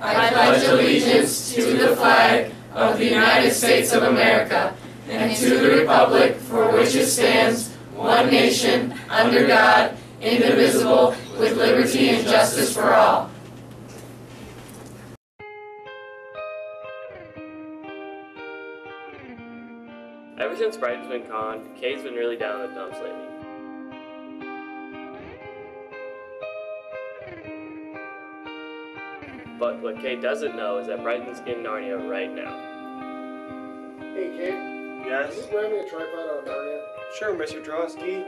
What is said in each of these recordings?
I pledge allegiance to the flag of the United States of America and to the republic for which it stands, one nation, under God, indivisible, with liberty and justice for all. Ever since Brighton's been gone, Kate's been really down in the dumps lately. But what Kate doesn't know is that Brighton's in Narnia right now. Hey, kid. Can Yes? you grab me a tripod on Narnia? Sure, Mr. Drosky.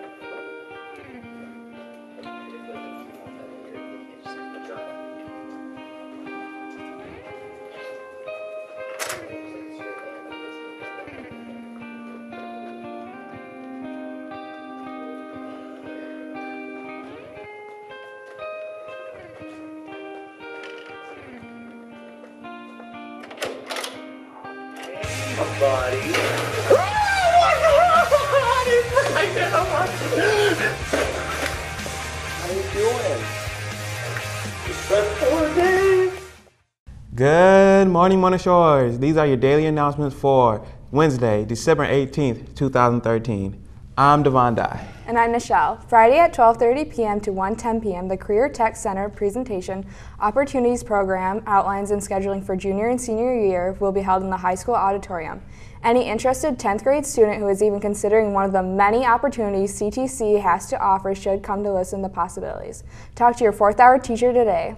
Good morning, Mona Shores. These are your daily announcements for Wednesday, December 18th, 2013. I'm Devon Dye. And I'm Nichelle. Friday at 12:30 p.m. to 1:10 p.m., the Career Tech Center presentation Opportunities Program outlines and scheduling for junior and senior year will be held in the high school auditorium. Any interested 10th grade student who is even considering one of the many opportunities CTC has to offer should come to listen to the possibilities. Talk to your fourth hour teacher today.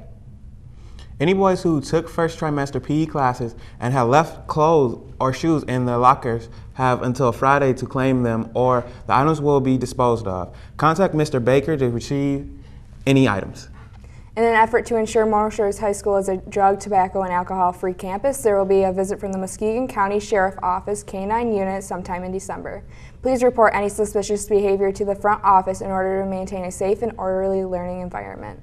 Any boys who took first trimester PE classes and have left clothes or shoes in their lockers have until Friday to claim them or the items will be disposed of. Contact Mr. Baker to receive any items. In an effort to ensure Mona Shores High School is a drug, tobacco, and alcohol-free campus, there will be a visit from the Muskegon County Sheriff Office K-9 unit sometime in December. Please report any suspicious behavior to the front office in order to maintain a safe and orderly learning environment.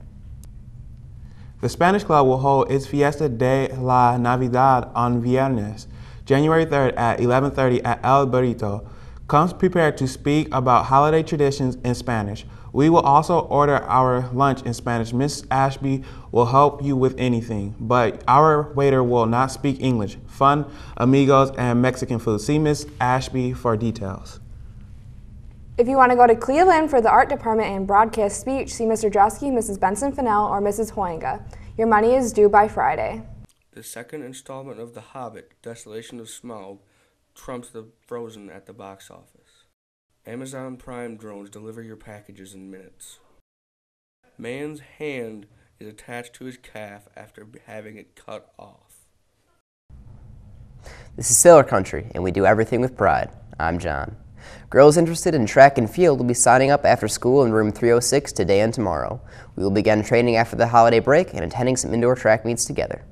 The Spanish Club will hold its Fiesta de la Navidad on Viernes, January 3rd at 11:30 at El Burrito. Come prepared to speak about holiday traditions in Spanish. We will also order our lunch in Spanish. Miss Ashby will help you with anything, but our waiter will not speak English. Fun, amigos, and Mexican food. See Miss Ashby for details. If you want to go to Cleveland for the art department and broadcast speech, see Mr. Drosky, Mrs. Benson Fennell, or Mrs. Hoinga. Your money is due by Friday. The second installment of The Hobbit, Desolation of Smaug, trumps the Frozen at the box office. Amazon Prime drones deliver your packages in minutes. Man's hand is attached to his calf after having it cut off. This is Sailor Country, and we do everything with pride. I'm John. Girls interested in track and field will be signing up after school in room 306 today and tomorrow. We will begin training after the holiday break and attending some indoor track meets together.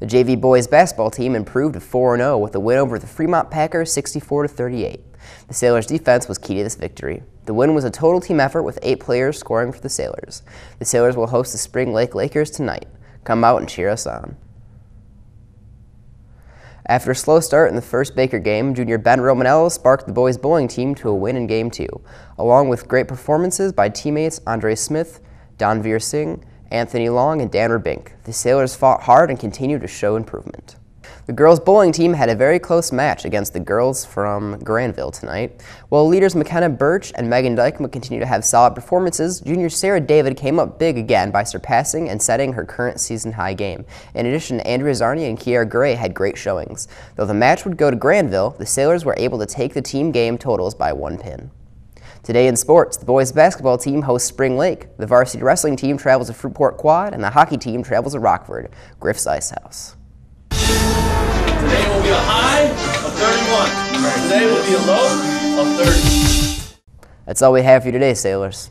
The JV boys basketball team improved to 4-0 with a win over the Fremont Packers 64-38. The Sailors' defense was key to this victory. The win was a total team effort with eight players scoring for the Sailors. The Sailors will host the Spring Lake Lakers tonight. Come out and cheer us on. After a slow start in the first Baker game, junior Ben Romanello sparked the boys' bowling team to a win in Game 2, along with great performances by teammates Andre Smith, Donveer Singh, Anthony Long, and Dan Bink. The Sailors fought hard and continued to show improvement. The girls' bowling team had a very close match against the girls from Grandville tonight. While leaders McKenna Birch and Megan Dykema continue to have solid performances, junior Sarah David came up big again by surpassing and setting her current season high game. In addition, Andrea Zarni and Kiara Gray had great showings. Though the match would go to Grandville, the Sailors were able to take the team game totals by one pin. Today in sports, the boys basketball team hosts Spring Lake, the varsity wrestling team travels to Fruitport Quad, and the hockey team travels to Rockford, Griff's Ice House. Today will be a high of 31. Today will be a low of 30. That's all we have for you today, sailors.